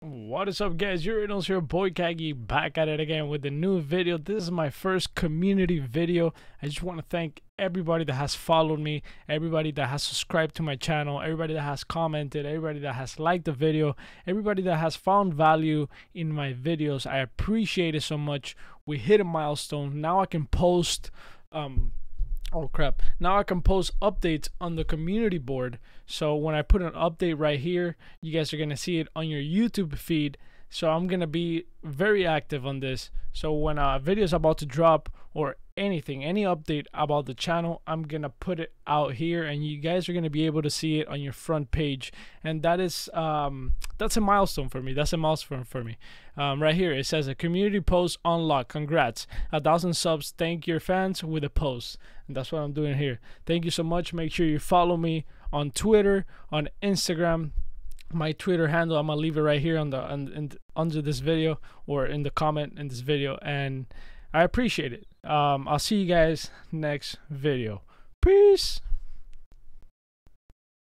What is up guys, Reynolds here, Boy Cagy back at it again with a new video. This is my first community video. I just want to thank everybody that has followed me, everybody that has subscribed to my channel, everybody that has commented, everybody that has liked the video, everybody that has found value in my videos. I appreciate it so much. We hit a milestone. Now I can post um oh crap. Now i can post updates on the community board. So when i put an update right here you guys are going to see it on your youtube feed so i'm going to be very active on this. So when a video is about to drop or anything any update about the channel i'm going to put it out here and you guys are going to be able to see it on your front page. And that is um that's a milestone for me. That's a milestone for me. Um, right here it says a community post unlocked. Congrats. A thousand subs. Thank your fans with a post. And that's what i'm doing here. Thank you so much. Make sure you follow me on twitter on instagram my Twitter handle. I'm gonna leave it right here on the on, in, under this video or in the comment in this video, and I appreciate it. Um, I'll see you guys next video. Peace.